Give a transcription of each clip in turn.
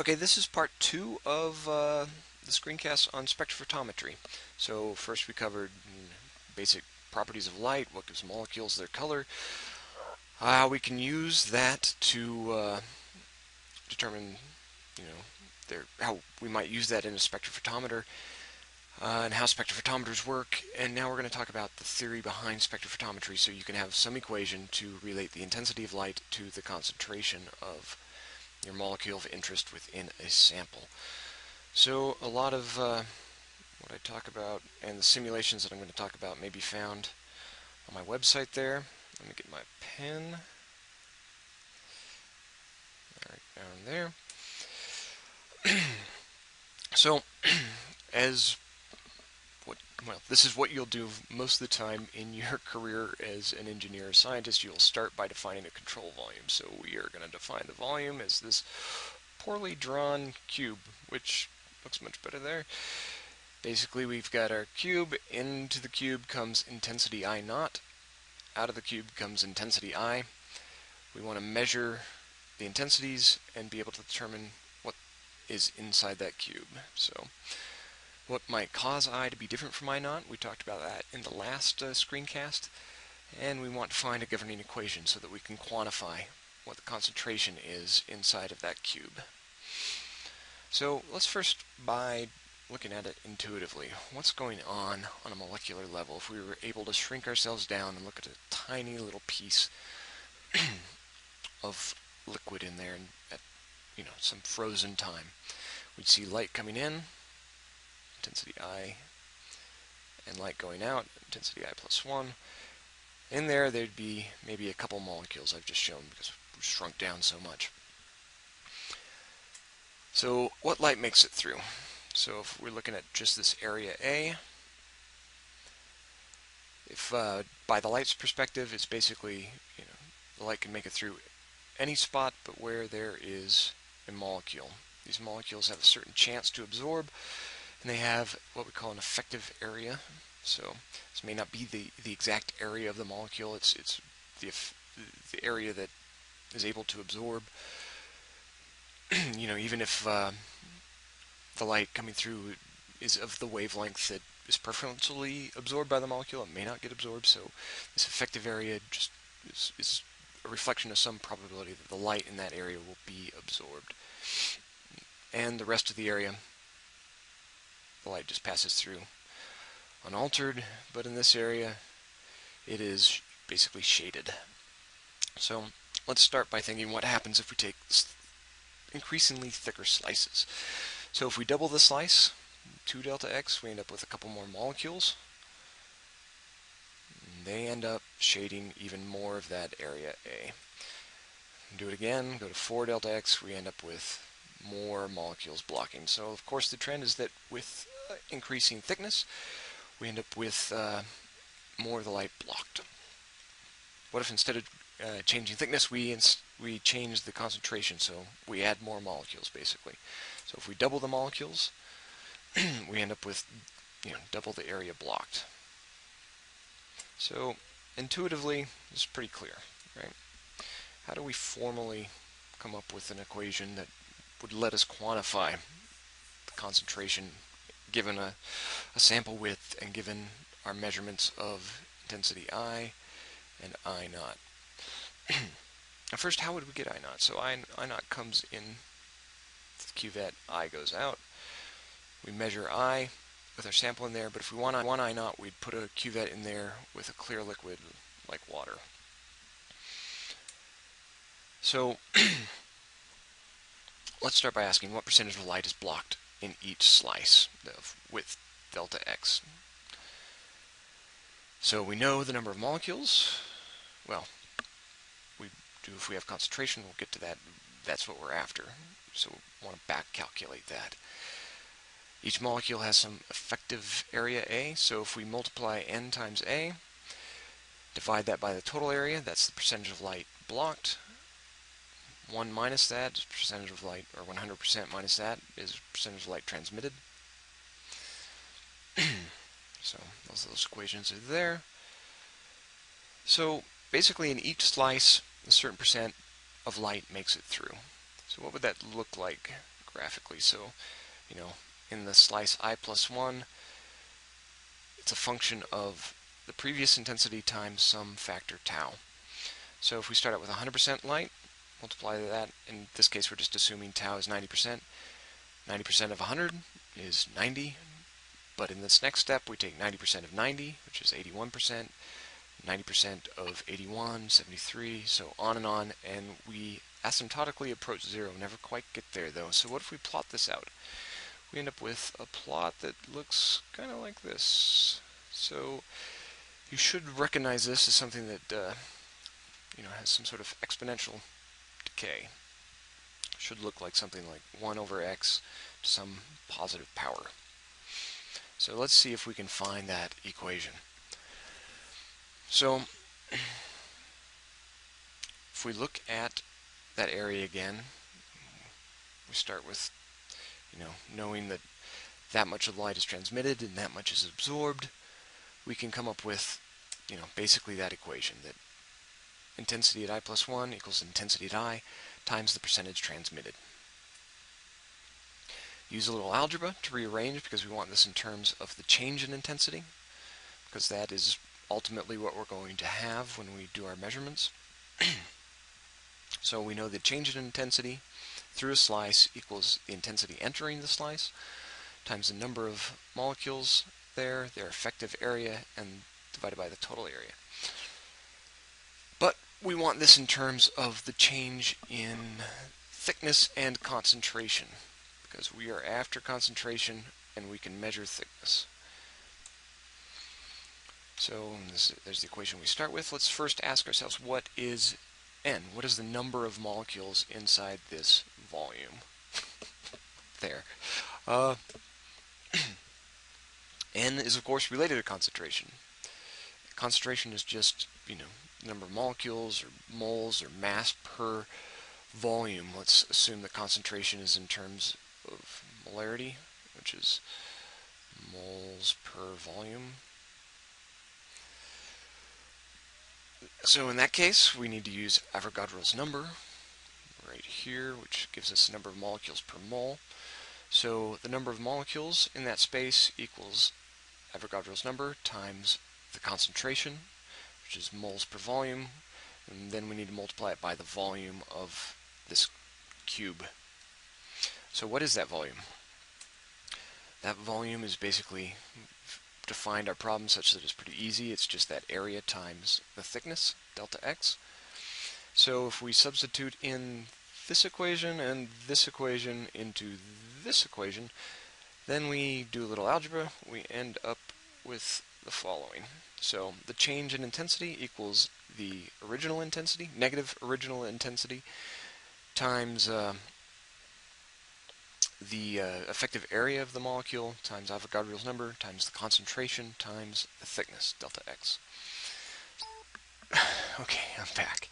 Okay, this is part two of uh, the screencast on spectrophotometry. So first we covered mm, basic properties of light, what gives molecules their color, how we can use that to uh, determine, you know, their, how we might use that in a spectrophotometer, uh, and how spectrophotometers work. And now we're going to talk about the theory behind spectrophotometry so you can have some equation to relate the intensity of light to the concentration of your molecule of interest within a sample. So a lot of uh, what I talk about and the simulations that I'm going to talk about may be found on my website there. Let me get my pen. Right down there. so, as well, this is what you'll do most of the time in your career as an engineer or scientist. You'll start by defining a control volume. So we are going to define the volume as this poorly drawn cube, which looks much better there. Basically, we've got our cube. Into the cube comes intensity I naught. Out of the cube comes intensity I. We want to measure the intensities and be able to determine what is inside that cube. So what might cause I to be different from I naught. We talked about that in the last uh, screencast. And we want to find a governing equation so that we can quantify what the concentration is inside of that cube. So let's first by looking at it intuitively. What's going on on a molecular level if we were able to shrink ourselves down and look at a tiny little piece of liquid in there and at you know some frozen time. We'd see light coming in, intensity I, and light going out, intensity I plus 1. In there, there'd be maybe a couple molecules I've just shown because we've shrunk down so much. So what light makes it through? So if we're looking at just this area A, if uh, by the light's perspective, it's basically, you know, the light can make it through any spot but where there is a molecule. These molecules have a certain chance to absorb, and they have what we call an effective area. So this may not be the, the exact area of the molecule, it's, it's the, the area that is able to absorb. you know, even if uh, the light coming through is of the wavelength that is preferentially absorbed by the molecule, it may not get absorbed. So this effective area just is, is a reflection of some probability that the light in that area will be absorbed. And the rest of the area the light just passes through unaltered, but in this area it is basically shaded. So let's start by thinking what happens if we take increasingly thicker slices. So if we double the slice, 2 delta x, we end up with a couple more molecules. They end up shading even more of that area A. Do it again, go to 4 delta x, we end up with more molecules blocking. So of course the trend is that with increasing thickness, we end up with uh, more of the light blocked. What if instead of uh, changing thickness, we we change the concentration, so we add more molecules basically. So if we double the molecules, we end up with you know double the area blocked. So intuitively, it's pretty clear, right? How do we formally come up with an equation that would let us quantify the concentration given a, a sample width and given our measurements of intensity I and I naught. First, how would we get I naught? So I, I naught comes in the cuvette, I goes out. We measure I with our sample in there, but if we want one I naught, we'd put a cuvette in there with a clear liquid like water. So let's start by asking what percentage of light is blocked in each slice with delta x. So we know the number of molecules. Well, we do if we have concentration, we'll get to that. That's what we're after. So we want to back calculate that. Each molecule has some effective area A, so if we multiply n times A, divide that by the total area, that's the percentage of light blocked, 1 minus that is percentage of light, or 100% minus that is percentage of light transmitted. so those, those equations are there. So basically in each slice, a certain percent of light makes it through. So what would that look like graphically. So, you know, in the slice i plus 1, it's a function of the previous intensity times some factor tau. So if we start out with 100% light, multiply that, in this case we're just assuming tau is 90%. 90% of 100 is 90, but in this next step we take 90% of 90, which is 81%, 90% of 81, 73, so on and on, and we asymptotically approach zero. Never quite get there though. So what if we plot this out? We end up with a plot that looks kind of like this. So you should recognize this as something that uh, you know has some sort of exponential decay. Should look like something like 1 over x to some positive power. So let's see if we can find that equation. So if we look at that area again, we start with you know knowing that that much of light is transmitted and that much is absorbed, we can come up with you know basically that equation that intensity at i plus 1 equals intensity at i times the percentage transmitted. Use a little algebra to rearrange because we want this in terms of the change in intensity because that is ultimately what we're going to have when we do our measurements. so we know the change in intensity through a slice equals the intensity entering the slice times the number of molecules there, their effective area, and divided by the total area. We want this in terms of the change in thickness and concentration because we are after concentration and we can measure thickness. So this, there's the equation we start with. Let's first ask ourselves what is n? What is the number of molecules inside this volume? there. Uh, n is of course related to concentration. Concentration is just, you know, number of molecules or moles or mass per volume. Let's assume the concentration is in terms of molarity, which is moles per volume. So in that case, we need to use Avogadro's number right here, which gives us the number of molecules per mole. So the number of molecules in that space equals Avogadro's number times the concentration, which is moles per volume, and then we need to multiply it by the volume of this cube. So what is that volume? That volume is basically defined our problem such that it's pretty easy. It's just that area times the thickness, delta x. So if we substitute in this equation and this equation into this equation, then we do a little algebra. We end up with the following. So the change in intensity equals the original intensity, negative original intensity, times uh, the uh, effective area of the molecule times Avogadro's number times the concentration times the thickness, delta x. okay, I'm back.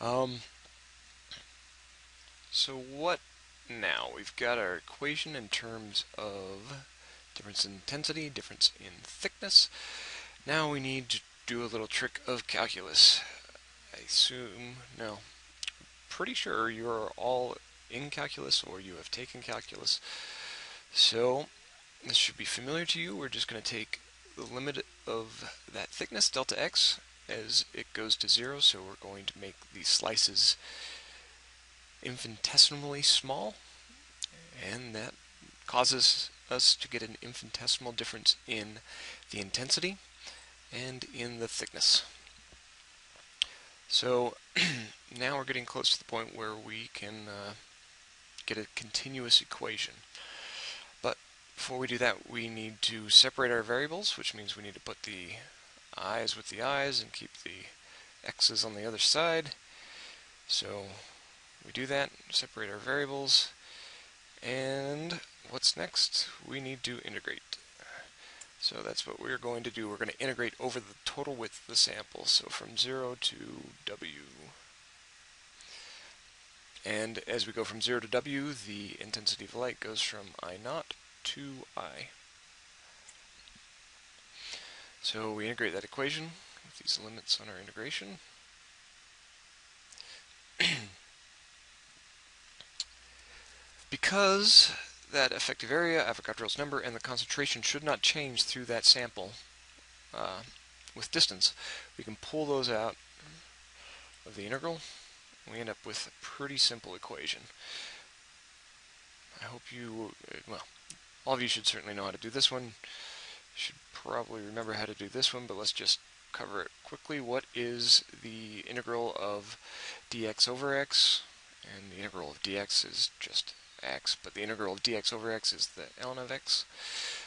Um, so what now? We've got our equation in terms of difference in intensity, difference in thickness. Now we need to do a little trick of calculus. I assume, no, pretty sure you're all in calculus or you have taken calculus. So this should be familiar to you. We're just going to take the limit of that thickness, delta x, as it goes to zero. So we're going to make these slices infinitesimally small, and that causes us to get an infinitesimal difference in the intensity and in the thickness. So now we're getting close to the point where we can uh, get a continuous equation. But before we do that, we need to separate our variables, which means we need to put the i's with the i's and keep the x's on the other side. So we do that, separate our variables, and what's next? We need to integrate. So that's what we're going to do. We're going to integrate over the total width of the sample, so from 0 to w. And as we go from 0 to W, the intensity of light goes from I naught to I. So we integrate that equation with these limits on our integration. because that effective area, Avogadro's number, and the concentration should not change through that sample uh, with distance, we can pull those out of the integral. We end up with a pretty simple equation. I hope you, uh, well, all of you should certainly know how to do this one. You Should probably remember how to do this one, but let's just cover it quickly. What is the integral of dx over x? And the integral of dx is just x, but the integral of dx over x is the ln of x.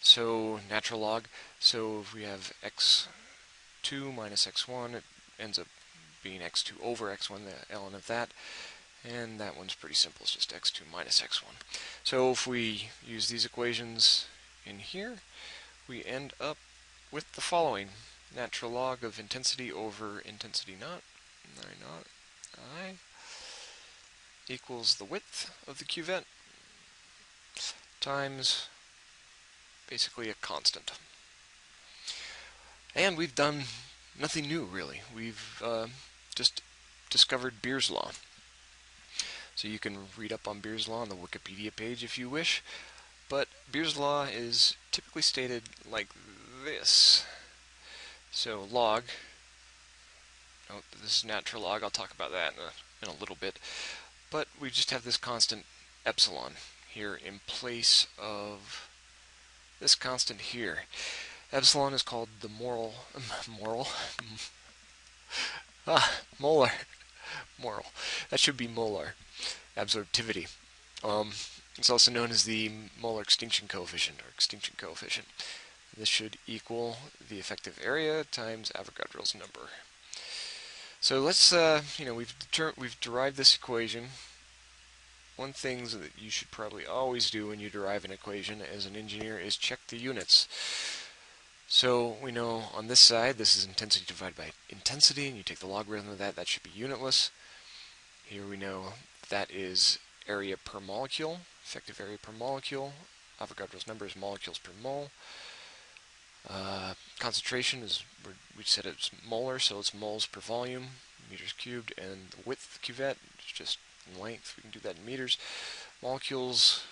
So natural log, so if we have x2 minus x1, it ends up being x2 over x1, the ln of that. And that one's pretty simple, it's just x2 minus x1. So if we use these equations in here, we end up with the following. Natural log of intensity over intensity naught, I naught, I, equals the width of the cuvette times basically a constant. And we've done nothing new, really. We've uh, just discovered Beer's Law. So you can read up on Beer's Law on the Wikipedia page if you wish. But Beer's Law is typically stated like this. So log, oh, this is natural log, I'll talk about that in a, in a little bit. But we just have this constant epsilon here in place of this constant here. Epsilon is called the moral, moral, ah, molar, moral. That should be molar absorptivity. Um, it's also known as the molar extinction coefficient or extinction coefficient. This should equal the effective area times Avogadro's number. So let's, uh, you know, we've we've derived this equation. One thing that you should probably always do when you derive an equation as an engineer is check the units. So we know on this side this is intensity divided by intensity, and you take the logarithm of that, that should be unitless. Here we know that is area per molecule, effective area per molecule. Avogadro's number is molecules per mole. Uh, concentration is, we said it's molar, so it's moles per volume, meters cubed, and the width of the cuvette is just length. We can do that in meters. Molecules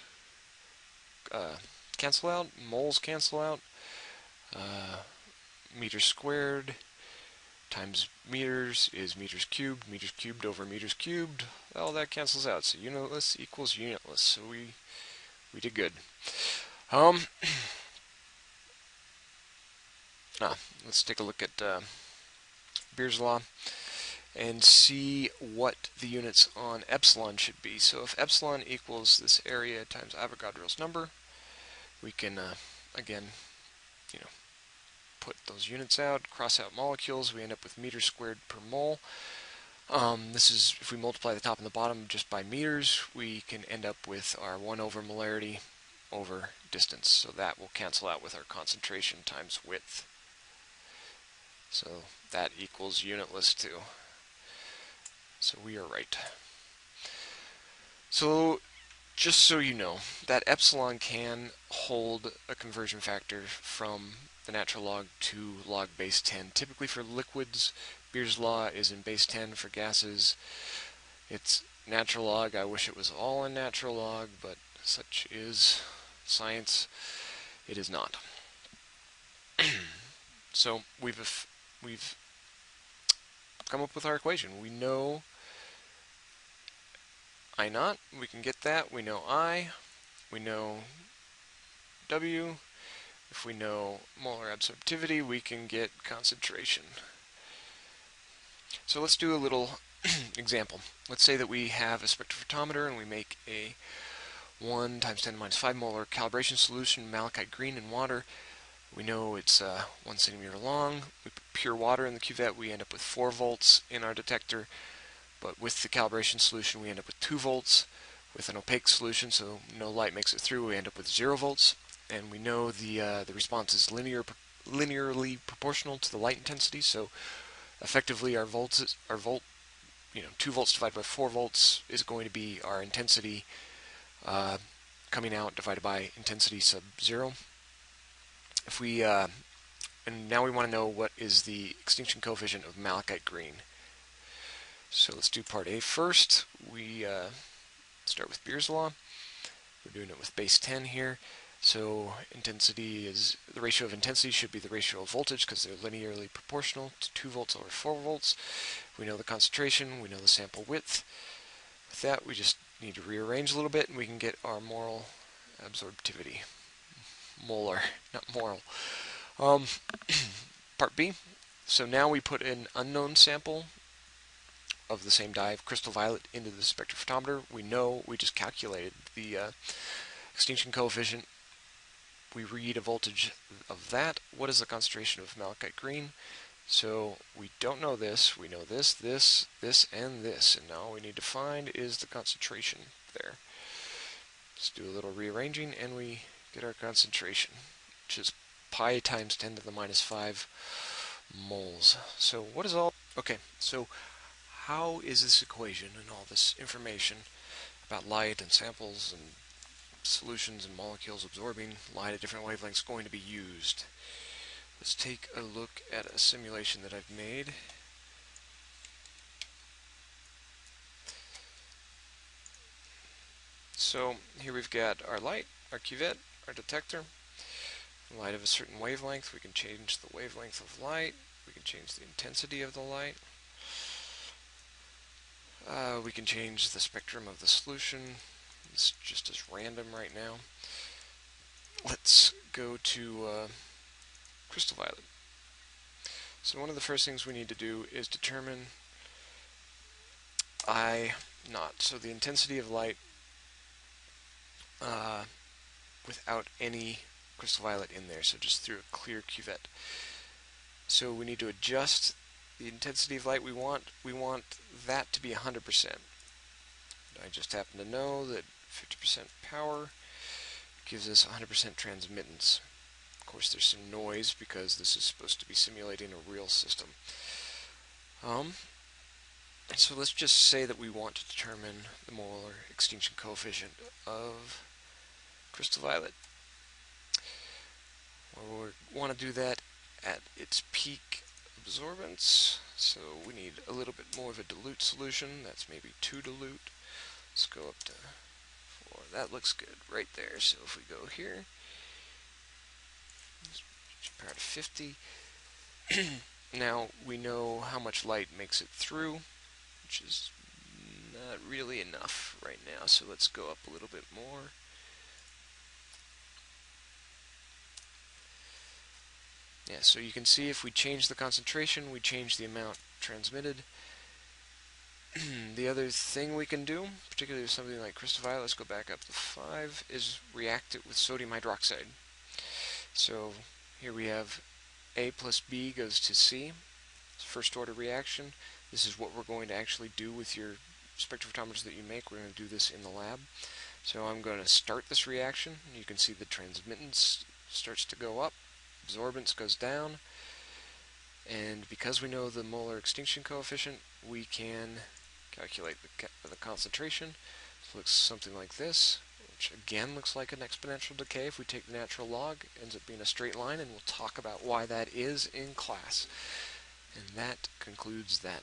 uh, cancel out, moles cancel out, uh, meters squared times meters is meters cubed, meters cubed over meters cubed, all that cancels out. So unitless equals unitless. So we we did good. Um, ah, let's take a look at uh, Beer's law and see what the units on epsilon should be. So if epsilon equals this area times Avogadro's number, we can uh, again, you know, put those units out, cross out molecules, we end up with meters squared per mole. Um, this is, if we multiply the top and the bottom just by meters, we can end up with our 1 over molarity over distance. So that will cancel out with our concentration times width. So that equals unitless too. So we are right. So just so you know, that epsilon can hold a conversion factor from the natural log to log base 10. Typically for liquids, Beer's law is in base 10. For gases, it's natural log. I wish it was all in natural log, but such is science. It is not. so we've we've come up with our equation. We know I naught. We can get that. We know I. We know W. If we know molar absorptivity, we can get concentration. So let's do a little example. Let's say that we have a spectrophotometer and we make a 1 times 10 to minus 5 molar calibration solution, malachite green in water. We know it's uh, 1 centimeter long. We put pure water in the cuvette. We end up with 4 volts in our detector. But with the calibration solution, we end up with 2 volts. With an opaque solution, so no light makes it through, we end up with 0 volts and we know the uh, the response is linear linearly proportional to the light intensity. So effectively, our volts our volt you know two volts divided by four volts is going to be our intensity uh, coming out divided by intensity sub zero. If we uh, and now we want to know what is the extinction coefficient of malachite green. So let's do part A first. We uh, start with Beer's law. We're doing it with base 10 here. So intensity is, the ratio of intensity should be the ratio of voltage because they're linearly proportional to 2 volts over 4 volts. We know the concentration, we know the sample width. With that, we just need to rearrange a little bit and we can get our moral absorptivity. Molar, not moral. Um, part B. So now we put an unknown sample of the same dye crystal violet into the spectrophotometer. We know we just calculated the uh, extinction coefficient we read a voltage of that. What is the concentration of malachite green? So we don't know this. We know this, this, this, and this. And now all we need to find is the concentration there. Let's do a little rearranging and we get our concentration, which is pi times 10 to the minus 5 moles. So what is all... Okay, so how is this equation and all this information about light and samples and solutions and molecules absorbing light at different wavelengths going to be used. Let's take a look at a simulation that I've made. So here we've got our light, our cuvette, our detector. Light of a certain wavelength, we can change the wavelength of light, we can change the intensity of the light. Uh, we can change the spectrum of the solution, it's just as random right now. Let's go to uh, crystal violet. So one of the first things we need to do is determine I naught. So the intensity of light uh, without any crystal violet in there, so just through a clear cuvette. So we need to adjust the intensity of light we want. We want that to be 100%. I just happen to know that 50% power gives us 100% transmittance. Of course, there's some noise because this is supposed to be simulating a real system. Um, so let's just say that we want to determine the molar extinction coefficient of crystal violet. Well, we want to do that at its peak absorbance, so we need a little bit more of a dilute solution. That's maybe 2 dilute. Let's go up to 4. that looks good right there. So if we go here, power to 50. now we know how much light makes it through, which is not really enough right now. So let's go up a little bit more. Yeah, so you can see if we change the concentration, we change the amount transmitted. the other thing we can do, particularly with something like violet, let's go back up to 5, is react it with sodium hydroxide. So here we have A plus B goes to C. First order reaction. This is what we're going to actually do with your spectrophotometers that you make. We're going to do this in the lab. So I'm going to start this reaction. You can see the transmittance starts to go up, absorbance goes down, and because we know the molar extinction coefficient, we can calculate the, the concentration. It looks something like this, which again looks like an exponential decay. If we take the natural log, ends up being a straight line, and we'll talk about why that is in class. And that concludes that